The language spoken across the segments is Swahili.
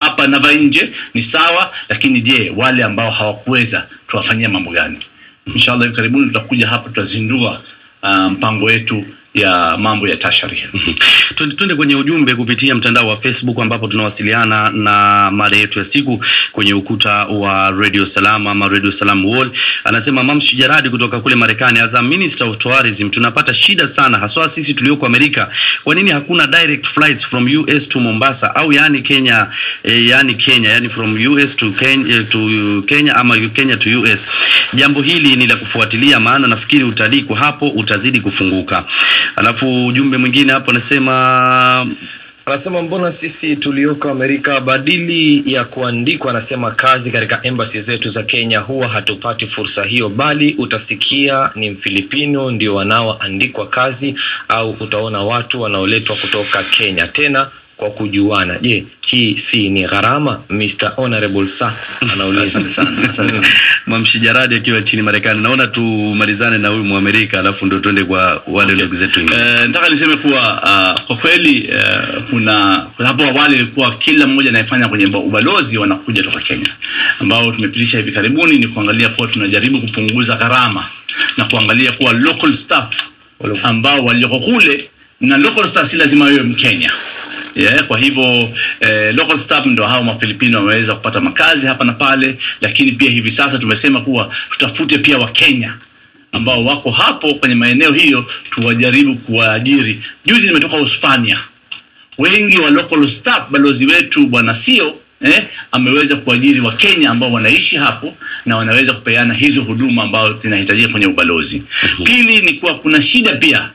hapa na va nje ni sawa, lakini je, wale ambao hawakuweza tuwafanyia mambo gani? Inshallah karibuni tutakuja hapa tutazindua uh, mpango wetu ya mambo ya tashari. Twende kwenye ujumbe kupitia mtandao wa Facebook ambapo tunawasiliana na mada yetu ya siku kwenye ukuta wa Radio Salam ama Radio Salam Wall. Anasema Mamshi Jaradi kutoka kule Marekani, as a Minister of Tourism tunapata shida sana, haswa sisi tulioko Amerika. Kwa nini hakuna direct flights from US to Mombasa au yani Kenya eh, yani Kenya yani from US to Kenya, to Kenya ama Kenya to US? Jambo hili ni la kufuatilia, maana nafikiri utalii kwa hapo utazidi kufunguka. Alafu ujumbe mwingine hapo anasema Anasema mbona sisi tulioko Amerika badili ya kuandikwa, anasema kazi katika embassy zetu za Kenya huwa hatupati fursa hiyo, bali utasikia ni Mfilipino ndio wanaoandikwa kazi, au utaona watu wanaoletwa kutoka Kenya. Tena kwa kujuana. Je, hii si ni gharama? Mr Honorable Sa anauliza sana, asante. Mamshi Jaradi akiwa chini Marekani. Naona tumalizane na huyu Mwamerika alafu ndio tuende kwa wale ndugu zetu wengine. Eh, nataka niseme kuwa uh, kwa kweli uh, kuna hapo awali ilikuwa kila mmoja anayefanya kwenye ba- ubalozi wanakuja toka Kenya, ambao tumepitisha hivi karibuni ni kuangalia kuwa tunajaribu kupunguza gharama na kuangalia kuwa local staff ambao walioko kule na local staff si lazima wewe Mkenya. Yeah, kwa hivyo eh, local staff ndo hao Mafilipino wameweza kupata makazi hapa na pale, lakini pia hivi sasa tumesema kuwa tutafute pia Wakenya ambao wako hapo kwenye maeneo hiyo, tuwajaribu kuwaajiri. Juzi nimetoka Hispania, wengi wa local staff, balozi wetu bwana Sio eh, ameweza kuajiri Wakenya ambao wanaishi hapo na wanaweza kupeana hizo huduma ambazo zinahitajika kwenye ubalozi. Pili ni kuwa kuna shida pia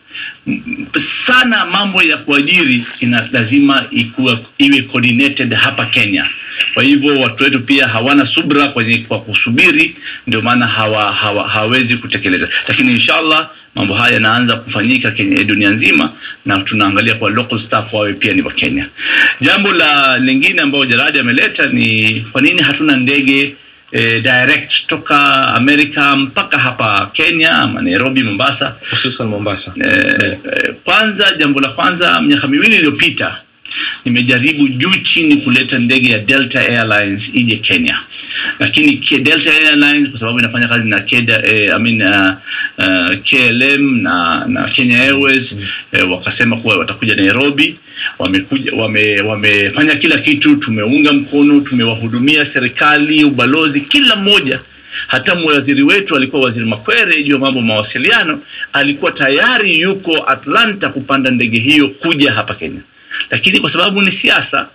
sana mambo ya kuajiri ina lazima ikuwa iwe coordinated hapa Kenya. Kwa hivyo watu wetu pia hawana subra kwenye kwa kusubiri, ndio maana hawa, hawa hawezi kutekeleza, lakini inshallah mambo haya yanaanza kufanyika Kenya dunia nzima, na tunaangalia kwa local staff wawe pia ni wa Kenya. Jambo la lingine ambayo Jaradi ameleta ni kwa nini hatuna ndege eh, direct toka Amerika mpaka hapa Kenya ama Nairobi, Mombasa. hususan Mombasa. E, e, kwanza jambo la kwanza miaka miwili iliyopita nimejaribu juu chini kuleta ndege ya Delta Airlines ije Kenya, lakini Delta Airlines kwa sababu inafanya kazi na Keda, eh, I mean, uh, uh, KLM na na Kenya Airways eh, wakasema kuwa watakuja Nairobi. Wamekuja wame, wamefanya kila kitu, tumeunga mkono, tumewahudumia serikali, ubalozi, kila mmoja. Hata mwaziri wetu alikuwa waziri Makwere juu ya mambo mawasiliano, alikuwa tayari yuko Atlanta kupanda ndege hiyo kuja hapa Kenya, lakini kwa sababu ni siasa,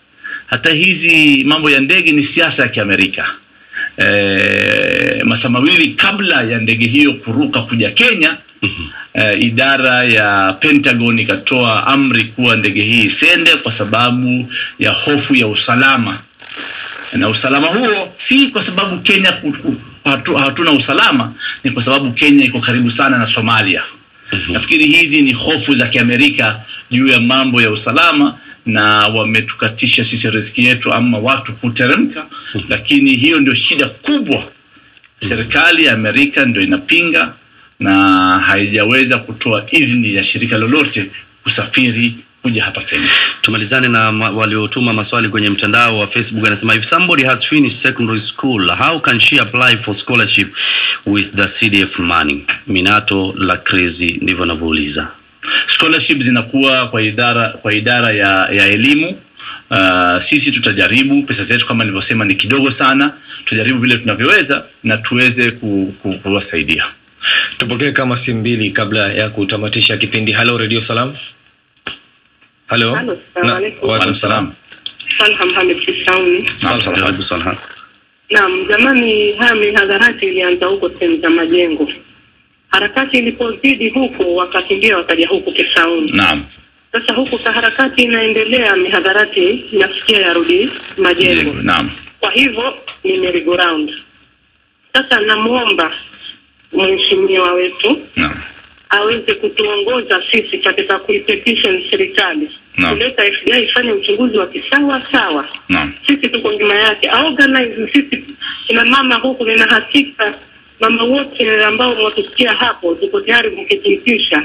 hata hizi mambo ya ndege ni siasa ya Kiamerika. E, masaa mawili kabla ya ndege hiyo kuruka kuja Kenya e, idara ya Pentagon ikatoa amri kuwa ndege hii isende kwa sababu ya hofu ya usalama na usalama huo si kwa sababu Kenya hatu, hatuna usalama, ni kwa sababu Kenya iko karibu sana na Somalia. Nafikiri hizi ni hofu za Kiamerika juu ya mambo ya usalama, na wametukatisha sisi riziki yetu ama watu kuteremka, lakini hiyo ndio shida kubwa. Serikali ya Amerika ndio inapinga na haijaweza kutoa idhini ya shirika lolote kusafiri kuja hapa Kenya. Tumalizane na ma- waliotuma maswali kwenye mtandao wa Facebook. Anasema if somebody has finished secondary school how can she apply for scholarship with the CDF money? Minato la crazy ndivyo anavyouliza. scholarship zinakuwa kwa idara kwa idara ya ya elimu. Uh, sisi tutajaribu pesa zetu kama nilivyosema ni kidogo sana, tutajaribu vile tunavyoweza na tuweze ku, ku, kuwasaidia. Tupokee kama si mbili kabla ya kutamatisha kipindi. Halo Radio Salam. Halo. Halo, salamu. Salha Mohamed Kisauni. Naam, zamani haya mihadharati ilianza huko sehemu za majengo. Harakati ilipozidi huku wakakimbia wakaja huku Kisauni. Naam. Sasa huku sa harakati inaendelea, mihadharati nasikia yarudi majengo. Naam. Kwa hivyo ni merry go round. Sasa namwomba mheshimiwa wetu Naam. aweze kutuongoza sisi katika kuipetition serikali. Kuleta FBI ifanye uchunguzi wa kisawa sawa. Naam. Sisi tuko nyuma yake, organize sisi kina mama huku. Nina hakika mama wote ambao mwatusikia hapo, tuko tayari mkipitisha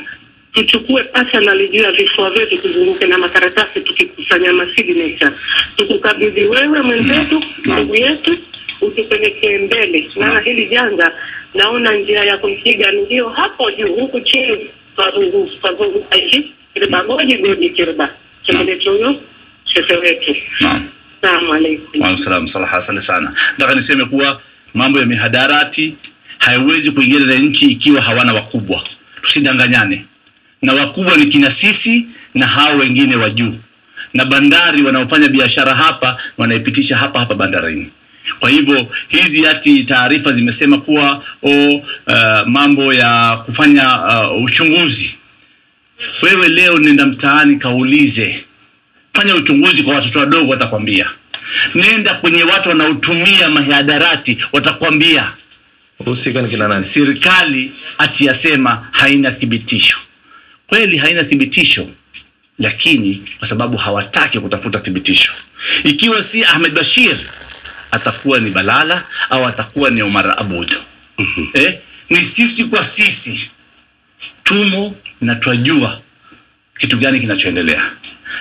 tuchukue personally juu ya vifua vyetu, tuzunguke na makaratasi tukikusanya masignature, tukukabidhi wewe mwenzetu, ndugu yetu, utupelekee mbele. Maana hili janga naona njia ya kumpiga ndio hapo juu, huku chini pazungu shefe wetu. Naam. Salaam. Asante sana. Nataka niseme kuwa mambo ya mihadarati haiwezi kuingia na nchi ikiwa hawana wakubwa. Tusidanganyane, na wakubwa ni kina sisi na hao wengine wa juu, na bandari wanaofanya biashara hapa wanaipitisha hapa hapa bandarini. Kwa hivyo hizi hati taarifa zimesema kuwa o, uh, mambo ya kufanya uh, uchunguzi. Wewe leo nenda mtaani kaulize fanya uchunguzi kwa watoto wadogo, watakwambia. Nenda kwenye watu wanaotumia mihadarati, watakwambia. husika ni kina nani Serikali ati yasema haina thibitisho. Kweli haina thibitisho, lakini kwa sababu hawataki kutafuta thibitisho. Ikiwa si Ahmed Bashir, atakuwa ni Balala au atakuwa ni Omar Abud. Eh, ni sisi kwa sisi tumo na twajua kitu gani kinachoendelea,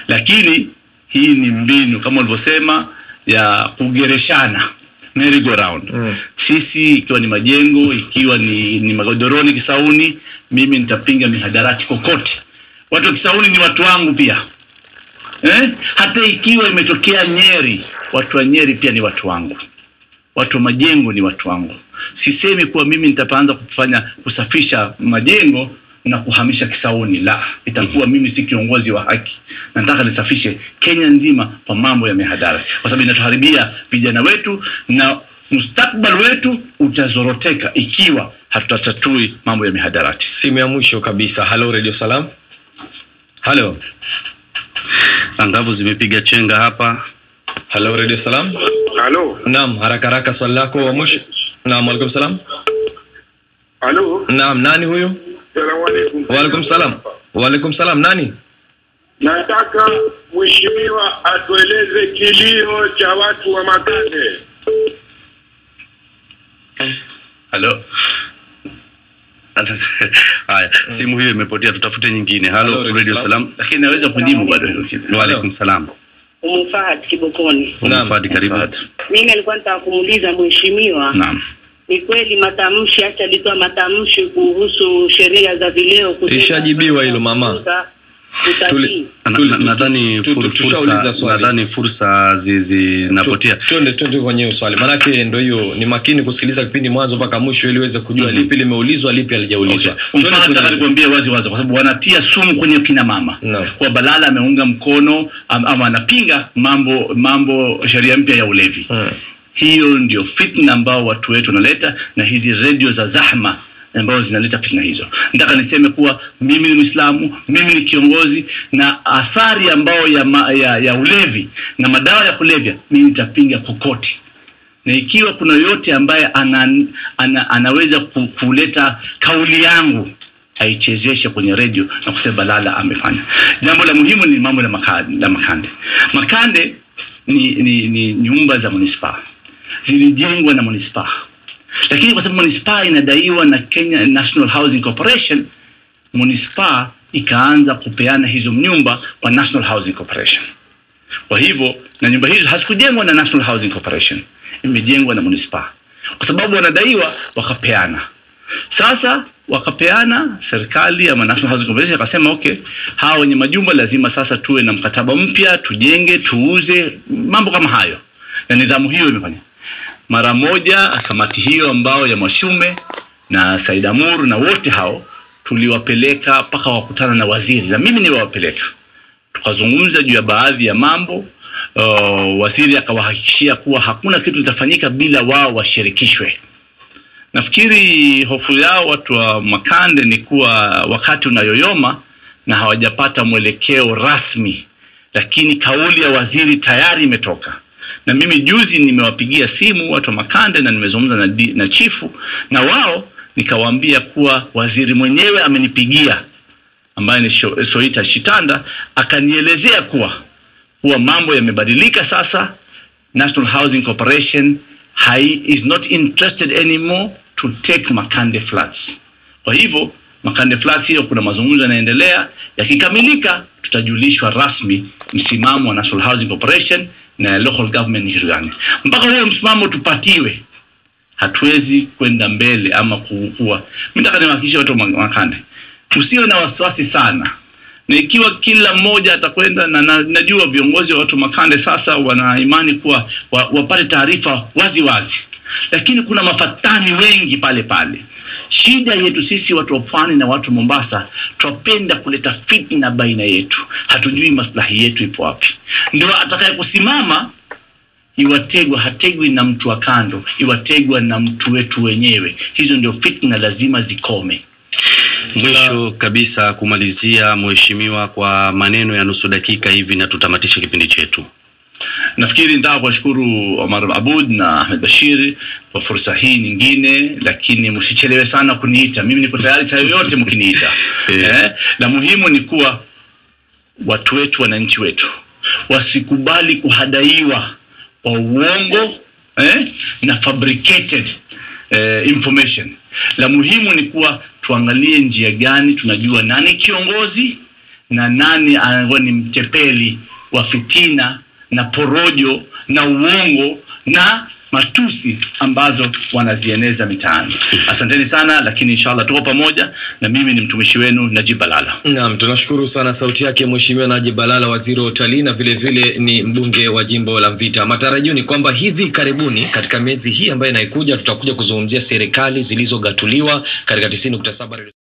lakini hii ni mbinu kama ulivyosema ya kugereshana merry go round Mm. sisi ikiwa ni majengo ikiwa ni, ni magodoroni Kisauni, mimi nitapinga mihadarati kokote. Watu wa Kisauni ni watu wangu pia eh? Hata ikiwa imetokea Nyeri, watu wa Nyeri pia ni watu wangu, watu wa majengo ni watu wangu. Sisemi kuwa mimi nitaanza kufanya kusafisha majengo na kuhamisha Kisauni, la, itakuwa mimi si kiongozi wa haki. Nataka nisafishe Kenya nzima kwa mambo ya mihadara, kwa sababu inatuharibia vijana wetu na mustakbal wetu utazoroteka ikiwa hatutatui mambo ya mihadarati. simu ya mwisho kabisa. Halo radio salam. Halo Angavu zimepiga chenga hapa. halo radio salam. Halo, naam haraka haraka swali lako wa mwisho naam waalaikum salam halo, naam nani huyu salamu alaikum. waalaikum salam waalaikum salam nani Nataka mheshimiwa atueleze kilio cha watu wa Makande. Halo, Haya, simu hiyo imepotea, tutafute nyingine. Halo, Halo, Radio Salam. Lakini naweza kujibu bado hiyo. kitu. Waalaikum salam. Umu Fahad Kibokoni. Naam. Fahad karibu. Mimi nilikuwa nataka kumuuliza mheshimiwa, Naam. ni kweli matamshi hata alitoa matamshi kuhusu sheria za vileo kusema- Ishajibiwa hilo, mama. Tuli- Nadhani fursa nadhani fursa zinapotea. Twende twende kwenye swali maanake ndo hiyo ni makini kusikiliza kipindi mwanzo mpaka mwisho ili uweze kujua mm -hmm. lipi limeulizwa lipi halijaulizwa nataka nikwambie wazi wazi, kwa sababu wanatia sumu kwenye kina mama no. kwa Balala ameunga mkono am- ama anapinga mambo mambo sheria mpya ya ulevi. Hmm. Hiyo ndio fitna ambao watu wetu wanaleta, na hizi redio za zahma ambazo zinaleta fitna hizo. Nataka niseme kuwa mimi ni Muislamu, mimi ni kiongozi, na athari ambayo ya, ya, ya ulevi na madawa ya kulevya mimi nitapinga kokote na ikiwa kuna yoyote ambaye ana, ana, anaweza ku- kuleta kauli yangu aichezeshe kwenye redio na kusema Balala amefanya jambo la muhimu. Ni mambo la, maka, la Makande. Makande ni, ni, ni nyumba za manispaa zilijengwa na manispaa, lakini kwa sababu manispaa inadaiwa na Kenya National Housing Corporation, manispaa ikaanza kupeana hizo nyumba kwa National Housing Corporation. Kwa hivyo na nyumba hizo hazikujengwa na National Housing Corporation, imejengwa na manispaa, kwa sababu wanadaiwa wakapeana. Sasa wakapeana, serikali ama National Housing Corporation akasema okay, hawa wenye majumba lazima sasa tuwe na mkataba mpya, tujenge, tuuze, mambo kama hayo, na nidhamu hiyo imefanya mara moja. Kamati hiyo ambao ya mashume na Said Amur na wote hao tuliwapeleka mpaka wakutana na waziri, na mimi niliwapeleka tukazungumza juu ya baadhi ya mambo uh, waziri akawahakikishia kuwa hakuna kitu kitafanyika bila wao washirikishwe. Nafikiri hofu yao watu wa Makande ni kuwa wakati unayoyoma na hawajapata mwelekeo rasmi, lakini kauli ya waziri tayari imetoka. Na mimi juzi nimewapigia simu watu wa Makande na nimezungumza na, na chifu na wao nikawaambia kuwa waziri mwenyewe amenipigia ambaye ni Soita Shitanda akanielezea kuwa kuwa mambo yamebadilika sasa. National Housing Corporation hai, is not interested anymore to take Makande flats. Kwa hivyo Makande Flats hiyo kuna mazungumzo yanaendelea, yakikamilika tutajulishwa rasmi msimamo wa National Housing Corporation na local government ni gani. Mpaka leo msimamo tupatiwe, hatuwezi kwenda mbele ama kuukua. Mimi nataka niwahakikishie watu wa Makande, msiwe na wasiwasi sana na ikiwa kila mmoja atakwenda na, na najua viongozi wa watu Makande sasa wana imani kuwa wa, wapate taarifa wazi wazi, lakini kuna mafatani wengi pale pale. Shida yetu sisi watu wa pwani na watu wa Mombasa, twapenda kuleta fitna baina yetu, hatujui maslahi yetu ipo wapi. Ndio atakaye kusimama iwategwa, hategwi na mtu wa kando, iwategwa na mtu wetu wenyewe. Hizo ndio fitna, lazima zikome. Mwisho kabisa kumalizia, mheshimiwa, kwa maneno ya nusu dakika hivi na tutamatisha kipindi chetu. Nafikiri nitaka kuwashukuru Omar Abud na Ahmed Bashir kwa fursa hii nyingine, lakini msichelewe sana kuniita. Mimi niko tayari saa yoyote mkiniita. eh, la muhimu ni kuwa watu wetu, wananchi wetu wasikubali kuhadaiwa kwa uongo eh, na fabricated eh, information. La muhimu ni kuwa tuangalie njia gani tunajua nani kiongozi na nani anakuwa ni mtepeli wa fitina na porojo na uongo na matusi ambazo wanazieneza mitaani. Asanteni sana, lakini inshallah tuko pamoja, na mimi ni mtumishi wenu Najib Balala. Naam, tunashukuru sana sauti yake Mheshimiwa Najib Balala, waziri wa utalii na vile vile ni mbunge wa jimbo la Mvita. Matarajio ni kwamba hivi karibuni katika miezi hii ambayo inaikuja tutakuja kuzungumzia serikali zilizogatuliwa katika 90.7